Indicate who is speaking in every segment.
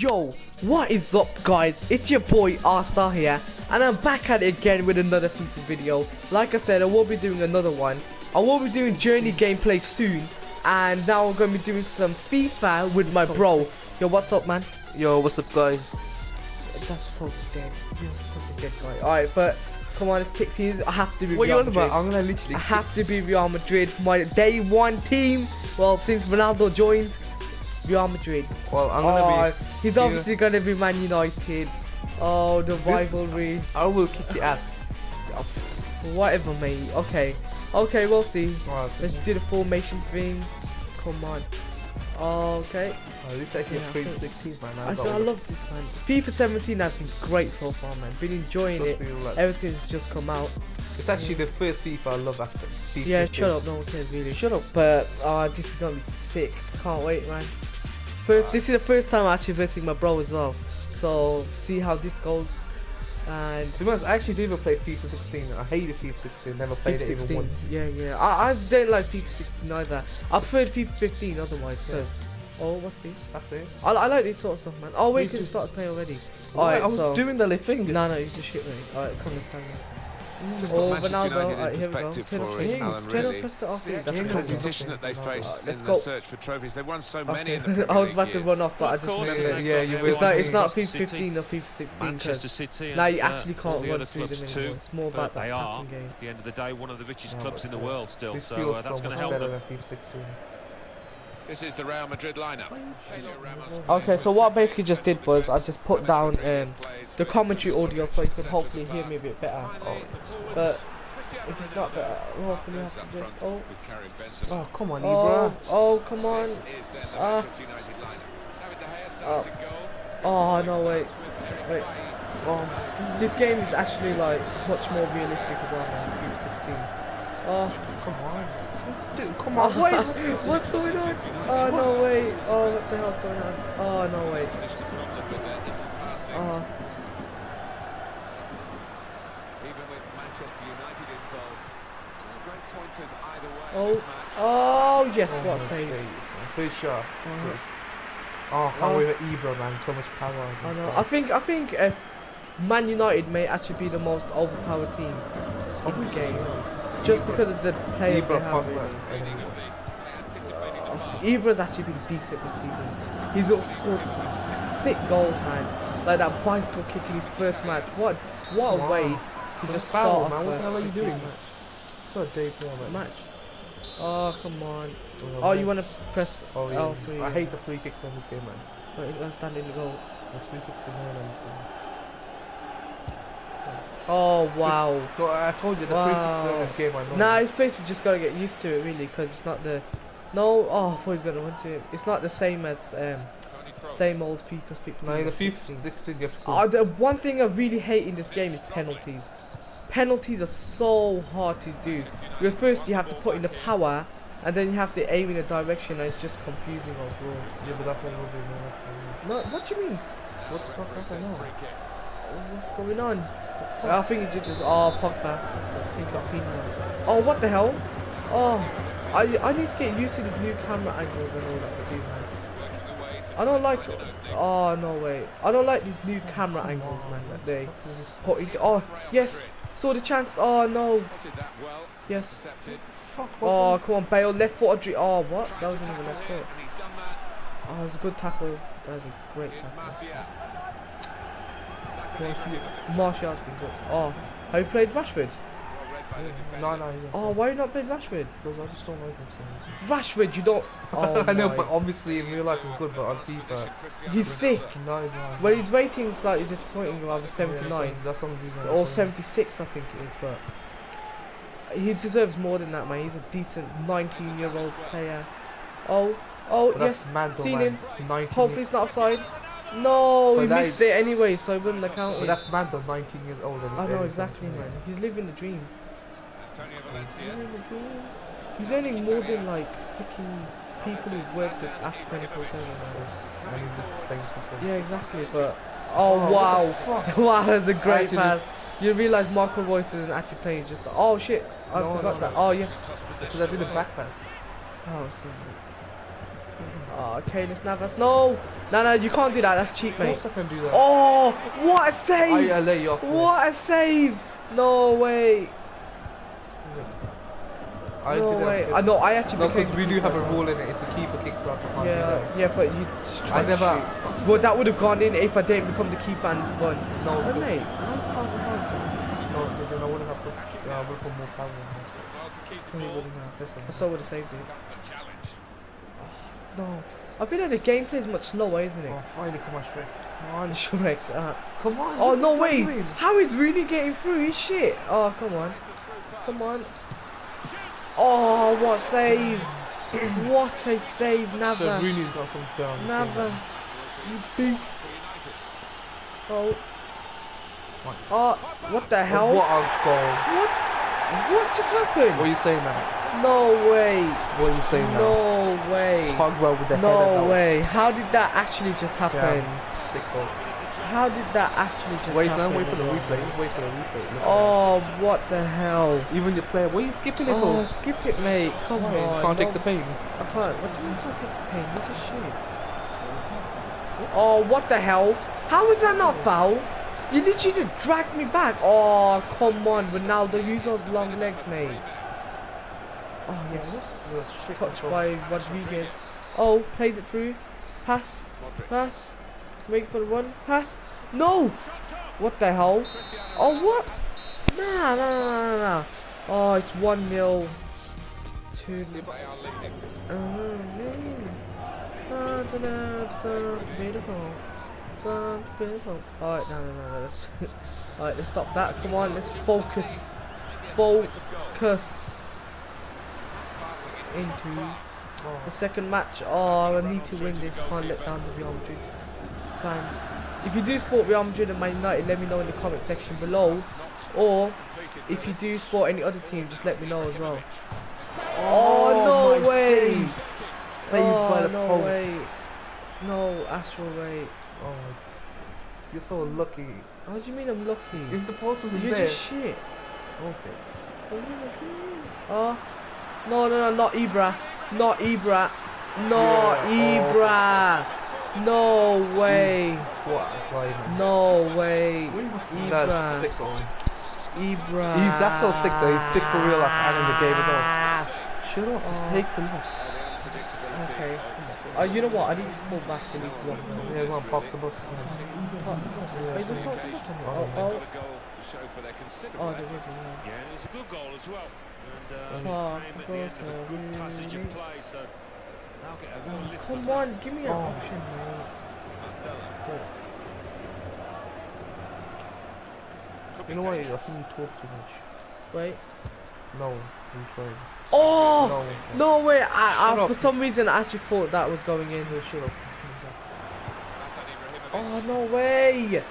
Speaker 1: Yo, what is up guys? It's your boy R-Star here and I'm back at it again with another FIFA video. Like I said, I will be doing another one. I will be doing Journey gameplay soon and now I'm going to be doing some FIFA with my bro. Yo, what's up man?
Speaker 2: Yo, what's up, guys?
Speaker 1: That's so dead. You're such a dead guy. Alright, but come on, let's pick teams. I have to be
Speaker 2: What
Speaker 1: Real
Speaker 2: you on about? I'm gonna literally.
Speaker 1: I have to be Real Madrid. My day one team. Well, since Ronaldo joined, Real Madrid.
Speaker 2: Well, I'm gonna
Speaker 1: oh,
Speaker 2: be.
Speaker 1: he's
Speaker 2: you-
Speaker 1: obviously gonna be Man United. Oh, the rivalry.
Speaker 2: I will kick your ass.
Speaker 1: Whatever, mate. Okay, okay, we'll see. Let's do the formation thing. Come on. Okay.
Speaker 2: Oh, this is actually
Speaker 1: Yeah,
Speaker 2: a pretty
Speaker 1: I think-
Speaker 2: sick team, man.
Speaker 1: I, I love this man. FIFA 17 has been great so far, man. Been enjoying it.
Speaker 2: like-
Speaker 1: Ever since just come out.
Speaker 2: It's actually the first FIFA I love after. FIFA
Speaker 1: Yeah, shut up. No one cares really. Shut up. But uh, this is gonna be sick. Can't wait, man. First, this is the first time I'm actually visiting my bro as well. So see how this goes. And
Speaker 2: To be honest, I actually didn't even play FIFA 16. I hated FIFA 16. Never played it even
Speaker 1: 16.
Speaker 2: once.
Speaker 1: Yeah, yeah. I, I don't like FIFA 16 either. I preferred FIFA 15 otherwise. So. Oh, what's this?
Speaker 2: That's it.
Speaker 1: I, I like this sort of stuff, man. Oh wait, you can start playing already.
Speaker 2: Alright, I was
Speaker 1: so
Speaker 2: doing the thing.
Speaker 1: no, no, you just shit me. Alright, come this time.
Speaker 3: Just
Speaker 1: Oh,
Speaker 3: put Manchester
Speaker 1: Ronaldo.
Speaker 3: United in
Speaker 1: Alright, here we go.
Speaker 3: perspective
Speaker 1: Turn
Speaker 3: for us,
Speaker 1: the-
Speaker 3: Alan, really.
Speaker 1: press it off.
Speaker 3: The extra competition that they face
Speaker 1: Let's
Speaker 3: in
Speaker 1: go.
Speaker 3: the search for trophies. They won so many in the
Speaker 1: Okay.
Speaker 3: Premier
Speaker 1: I was
Speaker 3: League
Speaker 1: about to run off, but I
Speaker 4: Of
Speaker 1: just
Speaker 2: made
Speaker 1: it.
Speaker 2: Yeah, you will.
Speaker 1: It's not, it's not
Speaker 4: Manchester
Speaker 1: FIFA
Speaker 4: City.
Speaker 1: 15 or FIFA 16. 'cause
Speaker 4: Manchester City.
Speaker 1: Now you
Speaker 4: uh,
Speaker 1: actually can't
Speaker 4: the
Speaker 1: run
Speaker 4: other
Speaker 1: through
Speaker 4: clubs
Speaker 1: them
Speaker 4: too.
Speaker 1: anymore. It's more about that
Speaker 4: they are,
Speaker 1: game.
Speaker 4: at the end of the day, one of the richest clubs in the world still. So uh, that's going to help them.
Speaker 2: Than FIFA 16.
Speaker 3: This is the Real Madrid lineup.
Speaker 1: Okay, so what I basically just did was I just put down um, the commentary audio so you can hopefully hear me a bit better.
Speaker 3: Forwards.
Speaker 1: But if it's not better,
Speaker 3: Ronaldo
Speaker 1: hopefully I
Speaker 3: moves
Speaker 1: have to just. Oh,
Speaker 2: Oh, come on,
Speaker 1: oh,
Speaker 2: Ibra.
Speaker 1: oh, come on.
Speaker 3: This is then the. Manchester United lineup. David De Gea starts in goal.
Speaker 1: Oh, no, wait. Wait. Oh, this game is actually like much more realistic as well than FIFA 16. Oh,
Speaker 2: Come on. Dude, come
Speaker 1: oh
Speaker 2: on.
Speaker 1: what is, what's going on? Oh no way. Oh, what the hell's going on? Oh no way.
Speaker 3: Position of problem with their interpassing.
Speaker 1: Oh,
Speaker 3: Even with Manchester United involved. Great pointers either way in
Speaker 1: oh,
Speaker 3: this match.
Speaker 1: oh yes,
Speaker 2: Oh
Speaker 1: what
Speaker 2: my
Speaker 1: save?
Speaker 2: days, man. Pretty sure.
Speaker 1: Uh-huh.
Speaker 2: Oh, how
Speaker 1: Oh.
Speaker 2: we Ibra, man. So much power.
Speaker 1: I know. I think I think uh, Man United may actually be the most overpowered team in the game, just because of the players they
Speaker 2: Ibra,
Speaker 1: have.
Speaker 2: Pogba,
Speaker 1: Really.
Speaker 2: and-
Speaker 1: Uh, Ibra's actually been decent this season. He's also scored sick goals, man. Like that bicycle kick in his first match. What what a
Speaker 2: Wow.
Speaker 1: way to
Speaker 2: Don't
Speaker 1: just
Speaker 2: foul,
Speaker 1: start
Speaker 2: man. What
Speaker 1: the
Speaker 2: the hell are you
Speaker 1: freaking
Speaker 2: doing?
Speaker 1: Match.
Speaker 2: So deep, man.
Speaker 1: match. Oh come on.
Speaker 2: Oh,
Speaker 1: Oh, you wanna press
Speaker 2: Oh, yeah.
Speaker 1: L for
Speaker 2: I hate the free kicks on this game, man.
Speaker 1: Wait, I'm standing the goal.
Speaker 2: The free kicks are annoying on this game.
Speaker 1: Oh wow.
Speaker 2: No, I told you the free kicks
Speaker 1: Wow.
Speaker 2: on this game are annoying.
Speaker 1: Nah, it's basically just gotta get used to it really, because it's not the. No, oh, I thought he was gonna run to it. It's not the same as um, same old FIFA 15.
Speaker 2: No, the FIFA
Speaker 1: 16.
Speaker 2: 16 you have to
Speaker 1: Oh, the one thing I really hate in this game is penalties. Penalties are so hard to do. Because first you have to put in the power, and then you have to aim in a direction, and it's just confusing overall.
Speaker 2: Yeah, but that one will be more.
Speaker 1: No, what do you mean?
Speaker 2: What the fuck happened now?
Speaker 3: Free kick.
Speaker 1: What's going on? I think it just was, oh, Pogba. He got penalised. Oh, what the hell? Oh, I, I need to get used to these new camera angles and all that to do, man.
Speaker 3: Working away to
Speaker 1: I don't like,
Speaker 3: and find an opening.
Speaker 1: oh, no way. I don't like these new camera angles, man, that they put into, oh, yes, saw the chance, oh, no,
Speaker 3: Spotted that well.
Speaker 1: yes. Oh, come on, Bale, left foot, dri- oh, what? That wasn't even
Speaker 3: tackle
Speaker 1: left foot.
Speaker 3: and he's done that.
Speaker 1: Oh, it was a good tackle. That was a great
Speaker 3: Here's
Speaker 1: tackle.
Speaker 3: Martial.
Speaker 1: Martial's been good. Oh, have you played Rashford?
Speaker 3: Well read by the defender.
Speaker 2: No, no, he's
Speaker 1: Oh, why you not played Rashford?
Speaker 2: Because I just don't like him so much.
Speaker 1: Rashford, you don't. Oh,
Speaker 2: I know, but obviously in real life he's good, but on FIFA,
Speaker 1: He's sick.
Speaker 2: no, he's not.
Speaker 1: Well, his rating's slightly disappointing, rather
Speaker 2: Yeah,
Speaker 1: 79
Speaker 2: That's some reason.
Speaker 1: or 76, I think it is. But he deserves more than that, man. He's a decent 19-year-old player. Oh, oh,
Speaker 2: But
Speaker 1: yes,
Speaker 2: that's mad though,
Speaker 1: seen him. Hopefully it's not offside. No,
Speaker 2: But
Speaker 1: he missed it anyway, so it wouldn't account.
Speaker 2: But that's mad though, 19 years old. and he's
Speaker 1: I know exactly, man. He's living the dream.
Speaker 3: Antonio
Speaker 1: He's
Speaker 3: Valencia.
Speaker 1: living the dream. He's earning more than like freaking people who've worked at Ash 24 7
Speaker 2: And he's a thanks for
Speaker 1: Yeah, exactly, but. Oh,
Speaker 2: Oh,
Speaker 1: wow!
Speaker 2: what the fuck?
Speaker 1: wow, that's a great
Speaker 2: Actually-
Speaker 1: pass. You realise Marco Reus isn't actually playing, just. Oh shit! I
Speaker 2: No,
Speaker 1: forgot
Speaker 2: no,
Speaker 1: that.
Speaker 2: no.
Speaker 1: Oh, yes.
Speaker 2: Because I did a back pass.
Speaker 1: Oh, it's lovely. Oh, Keylor Navas. No! No, no, you can't do that. That's cheap, mate.
Speaker 2: Of
Speaker 1: mate.
Speaker 2: course I can do that.
Speaker 1: Oh, what a save!
Speaker 2: I, I let you off. mate.
Speaker 1: What a save! No way!
Speaker 2: I
Speaker 1: no
Speaker 2: did
Speaker 1: way!
Speaker 2: that.
Speaker 1: I know. I actually
Speaker 2: No, because we do have a rule in it. If the keeper kicks out, you can't do
Speaker 1: Yeah,
Speaker 2: that.
Speaker 1: yeah, but you.
Speaker 2: I never.
Speaker 1: shoot. Well, that would have gone in if I didn't become the keeper and won.
Speaker 2: No,
Speaker 1: Oh,
Speaker 2: but-
Speaker 1: mate. I'm.
Speaker 2: No, because then I wouldn't have put. Uh, I would put more power in this.
Speaker 3: Well, to keep the
Speaker 2: Then you
Speaker 3: ball.
Speaker 2: wouldn't have this one.
Speaker 1: I saw would have saved it.
Speaker 3: That's a challenge.
Speaker 1: No. I feel like the gameplay is much slower, isn't it?
Speaker 2: Oh, finally come on, Shrek. Come on.
Speaker 1: Shrek. Uh,
Speaker 2: Come on.
Speaker 1: oh no way! How is really getting through? He's shit. Oh come on,
Speaker 3: There's the through pass.
Speaker 1: come on. Oh what save! what a save,
Speaker 2: So
Speaker 1: Navas.
Speaker 2: Rooney's got some down.
Speaker 1: Navas, you beast. Oh. Oh, what the hell?
Speaker 2: What a goal.
Speaker 1: What? What just happened?
Speaker 2: What are you saying man?
Speaker 1: No way.
Speaker 2: What are you saying man?
Speaker 1: No way.
Speaker 2: Pogba with the
Speaker 1: No way. How did that actually just happen?
Speaker 2: Yeah, six.
Speaker 1: How did that actually just
Speaker 2: Wait,
Speaker 1: happen?
Speaker 2: now wait for the replay. Wait for the replay. Look at
Speaker 1: Oh, what the hell?
Speaker 2: Even your player, what are you skipping it
Speaker 1: Oh,
Speaker 2: for?
Speaker 1: skip it, mate. Come
Speaker 2: Why?
Speaker 1: on.
Speaker 2: Can't take the pain.
Speaker 1: I can't. What do you mean can't take the pain? What is shit? Oh, what the hell? How is that not foul? You literally just dragged me back. Oh, come on, Ronaldo. Use those long legs, mate. Oh, yes.
Speaker 2: You're
Speaker 1: Touched by Rodriguez. Oh, plays it through. Pass. Pass. Wait for the run. Pass. No! What the hell? Oh, what? Nah, nah, nah, nah, nah. Oh, it's 1 0 to
Speaker 3: are leading.
Speaker 1: Beautiful. So beautiful. Alright, no, no, no, no. Let's, Alright, let's stop that. Come on, let's focus. Focus
Speaker 3: Passing is top
Speaker 1: into the second match. Oh, I need to win this. Can't let down the Real Madrid fans. If you do support Real Madrid and Man United, let me know in the comment section below. Or if you do support any other team, just let me know as well.
Speaker 2: Oh,
Speaker 1: Oh, no way!
Speaker 2: Saved
Speaker 1: oh,
Speaker 2: by the
Speaker 1: no
Speaker 2: post.
Speaker 1: way. No, Astral.
Speaker 2: Oh, you're so lucky.
Speaker 1: How do you mean I'm lucky?
Speaker 2: If the post was
Speaker 1: You're
Speaker 2: there.
Speaker 1: just shit.
Speaker 2: Okay.
Speaker 1: Oh. No, no, no, not Ibra. Not Ibra. No,
Speaker 2: Yeah, oh.
Speaker 1: Ibra. No way.
Speaker 2: What.
Speaker 1: No way. Ibra. Ibra.
Speaker 2: That's so sick, though. He's sick for real after having the game as all. Shut up.
Speaker 1: Oh.
Speaker 2: Just take the loss.
Speaker 1: Okay. Oh, you know what? I need to pull back at least one.
Speaker 2: Yeah, go on, pop the bus.
Speaker 1: Oh,
Speaker 2: Yeah.
Speaker 1: Wait, don't talk
Speaker 3: occasion.
Speaker 1: much.
Speaker 2: Oh,
Speaker 1: Oh, oh.
Speaker 3: got a goal to show for their considerable
Speaker 1: there is yeah.
Speaker 4: Yeah, it a good goal as well. And uh,
Speaker 1: Oh,
Speaker 4: at the end of a good passage of play, so now get a real
Speaker 1: Oh,
Speaker 4: lift
Speaker 1: come on, give me an
Speaker 2: Oh.
Speaker 1: option.
Speaker 3: Marcelo.
Speaker 2: You know what? I think you talk too much.
Speaker 1: Wait.
Speaker 2: No.
Speaker 1: Oh!
Speaker 2: No.
Speaker 1: No way! I, I
Speaker 2: up.
Speaker 1: for some reason I actually thought that was going in.
Speaker 2: Shut up.
Speaker 1: Oh no way!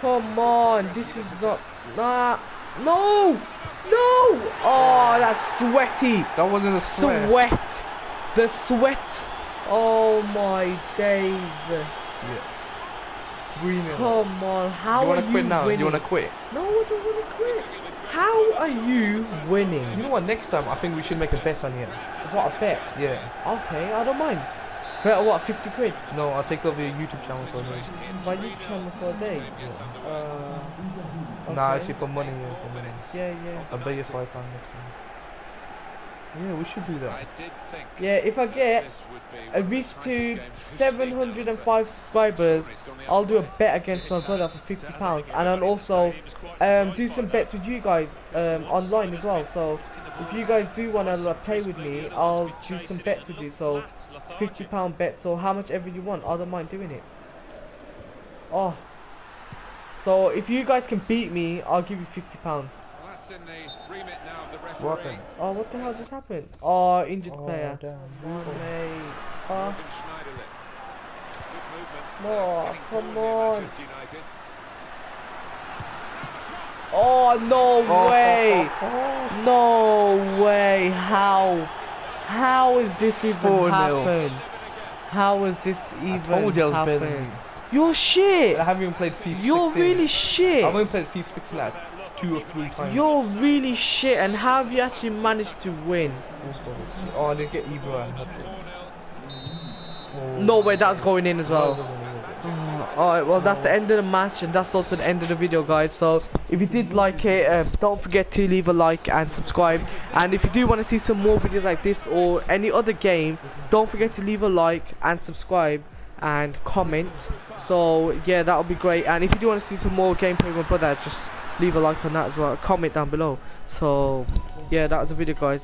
Speaker 1: Come on, this is not nah. No! No! Oh, that's sweaty.
Speaker 2: That wasn't a sweat.
Speaker 1: Sweat. The sweat. Oh my days.
Speaker 2: Yes.
Speaker 1: Come on, how
Speaker 2: you wanna
Speaker 1: are
Speaker 2: quit now?
Speaker 1: winning?
Speaker 2: You wanna quit?
Speaker 1: No, I don't wanna quit. How are you winning?
Speaker 2: You know what? Next time, I think we should make a bet on here.
Speaker 1: What a bet.
Speaker 2: Yeah.
Speaker 1: Okay, I don't mind. Bet what, 50 quid?
Speaker 2: No, I'll take over your YouTube channel for me.
Speaker 1: My YouTube channel for a day? Uh,
Speaker 2: Nah,
Speaker 1: okay.
Speaker 2: actually for money. Yeah, for money.
Speaker 1: Yeah, yeah.
Speaker 2: I'll bet you five pounds next time. Yeah, we should do that.
Speaker 3: I did think
Speaker 1: Yeah, if I get
Speaker 3: this
Speaker 1: a
Speaker 3: one of the
Speaker 1: reach to
Speaker 3: games this season.
Speaker 1: 705 subscribers, I'll do a bet against my brother for 50 pounds, and I'll also um, do some bets with you guys um, online as well. So if you guys do want to uh, play with me, I'll do some bets with you. So 50 pound bets or how much ever you want. I don't mind doing it. Oh. So if you guys can beat me, I'll give you 50 pounds.
Speaker 3: Well, that's in the remit now of the referee.
Speaker 2: What happened?
Speaker 1: Oh, what the hell just happened? Oh, injured
Speaker 2: Oh,
Speaker 1: player.
Speaker 2: damn.
Speaker 1: Oh, mate. Oh.
Speaker 3: Ruben Schneiderlin. It's good movement.
Speaker 1: No, come on.
Speaker 3: here, Manchester United.
Speaker 1: Oh, no
Speaker 2: oh, oh,
Speaker 1: way.
Speaker 2: oh, oh,
Speaker 1: No way. How? How is this even
Speaker 2: 4-0.
Speaker 1: happen? How is this even
Speaker 2: told you I was better than
Speaker 1: happen?
Speaker 2: you.
Speaker 1: You're shit.
Speaker 2: I haven't even played FIFA
Speaker 1: You're
Speaker 2: 16.
Speaker 1: really shit.
Speaker 2: I've
Speaker 1: shit.
Speaker 2: only played FIFA 16 like two or three times.
Speaker 1: You're really shit. And how have you actually managed to win?
Speaker 2: Oh, I didn't get Ibra and it.
Speaker 1: No way, that's going in as well.
Speaker 2: Oh.
Speaker 1: Alright, well that's the end of the match and that's also the end of the video guys. So if you did like it, uh, don't forget to leave a like and subscribe. And if you do want to see some more videos like this or any other game, don't forget to leave a like and subscribe and comment. So yeah, that would be great. And if you do want to see some more gameplay with my brother, just leave a like on that as well. Comment down below. So yeah, that was the video guys.